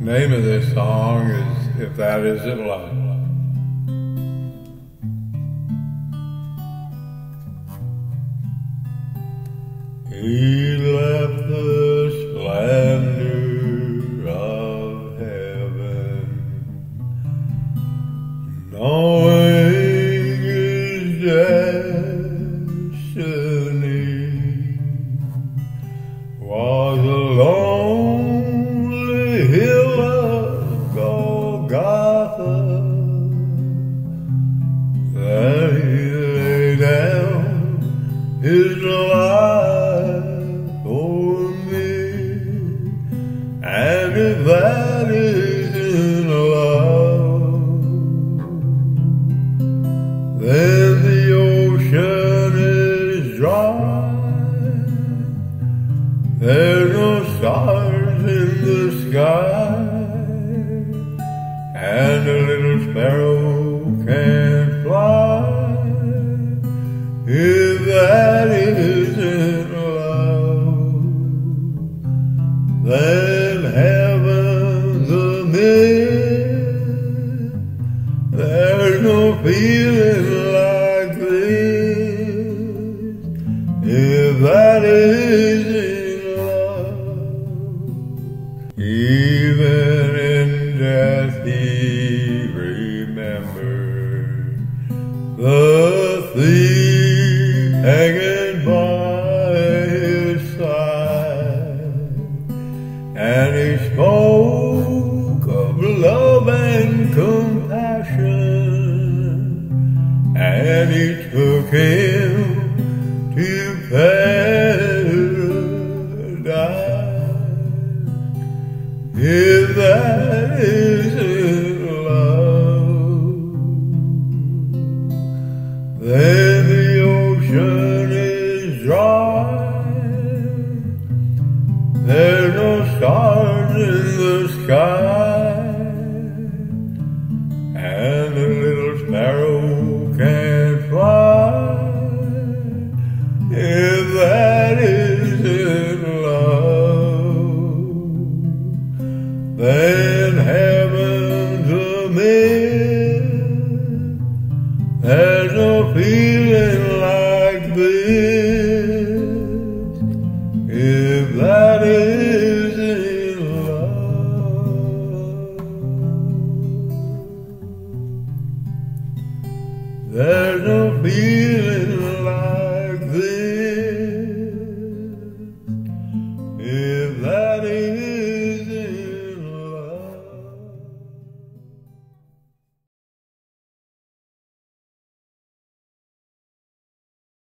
name of this song is If That Isn't Love. He left the splendor of heaven, knowing his destiny was a stars in the sky, and a little sparrow even in death he remembered. The thief hanging by his side, and he spoke of love and compassion, and he took him to paradise. Dry. There's no stars in the sky, and the little sparrow can't fly. If that isn't love, then heaven's a myth. There's no feeling there's no feeling like this. Is